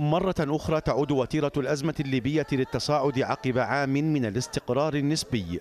مرة أخرى تعود وتيرة الأزمة الليبية للتصاعد عقب عام من الاستقرار النسبي.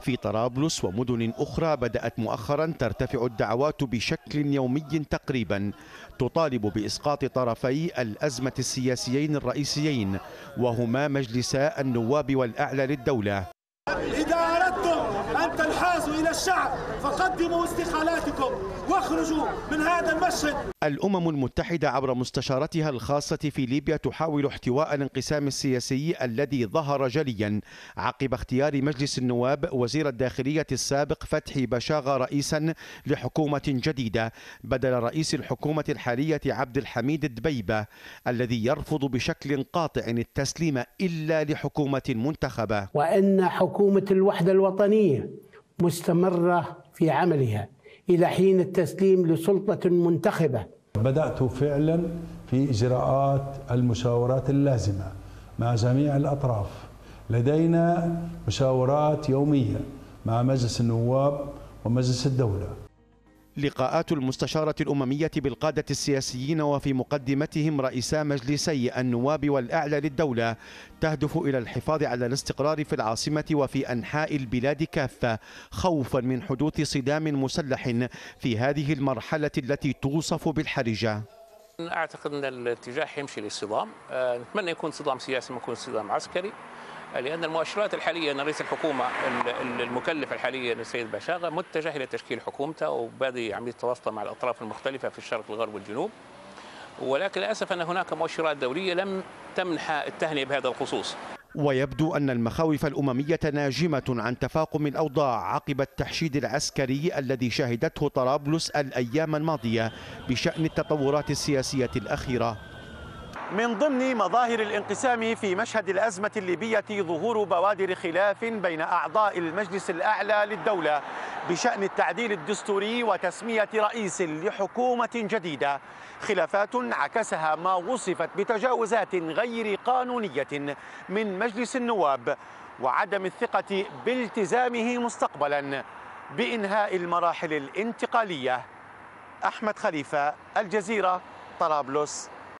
في طرابلس ومدن أخرى بدأت مؤخرا ترتفع الدعوات بشكل يومي تقريبا تطالب بإسقاط طرفي الأزمة السياسيين الرئيسيين وهما مجلسا النواب والأعلى للدولة. إذا أردتم أن تنحازوا إلى الشعب فقدموا استقالاتكم واخرجوا من هذا المشهد. الأمم المتحدة عبر مستشارتها الخاصة في ليبيا تحاول احتواء الانقسام السياسي الذي ظهر جليا عقب اختيار مجلس النواب وزير الداخلية السابق فتحي بشاغة رئيسا لحكومة جديدة بدل رئيس الحكومة الحالية عبد الحميد الدبيبة الذي يرفض بشكل قاطع التسليم إلا لحكومة منتخبة. وأن حكومة الوحدة الوطنية مستمرة في عملها إلى حين التسليم لسلطة منتخبة. بدأت فعلا في إجراءات المشاورات اللازمة مع جميع الأطراف. لدينا مشاورات يومية مع مجلس النواب ومجلس الدولة. لقاءات المستشارة الأممية بالقادة السياسيين وفي مقدمتهم رئيسا مجلسي النواب والأعلى للدولة تهدف إلى الحفاظ على الاستقرار في العاصمة وفي أنحاء البلاد كافة خوفا من حدوث صدام مسلح في هذه المرحلة التي توصف بالحرجة. أعتقد أن الاتجاه يمشي للصدام. آه، نتمنى يكون صدام سياسي ما يكون صدام عسكري. لأن المؤشرات الحالية ان رئيس الحكومة المكلف الحاليا السيد بشاغة متجه إلى تشكيل حكومته وبادئ عمليه تواصل مع الأطراف المختلفة في الشرق الغرب والجنوب. ولكن للأسف أن هناك مؤشرات دولية لم تمنح التهنئة بهذا الخصوص. ويبدو أن المخاوف الأممية ناجمة عن تفاقم الأوضاع عقب التحشيد العسكري الذي شهدته طرابلس الأيام الماضية بشأن التطورات السياسية الأخيرة. من ضمن مظاهر الانقسام في مشهد الأزمة الليبية ظهور بوادر خلاف بين أعضاء المجلس الأعلى للدولة بشأن التعديل الدستوري وتسمية رئيس لحكومة جديدة. خلافات عكسها ما وصفت بتجاوزات غير قانونية من مجلس النواب وعدم الثقة بالتزامه مستقبلا بإنهاء المراحل الانتقالية. أحمد خليفة الجزيرة طرابلس.